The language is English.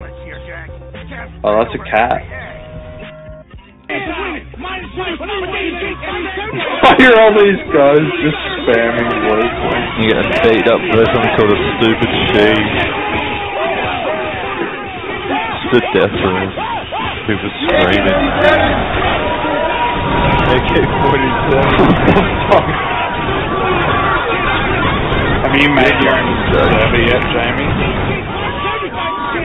Oh, that's a cat. Why are all these guys just spamming voice? You get a beat up by some sort of stupid sheep. The death room. People screaming. AK47. Have you made your own server yet, Jamie?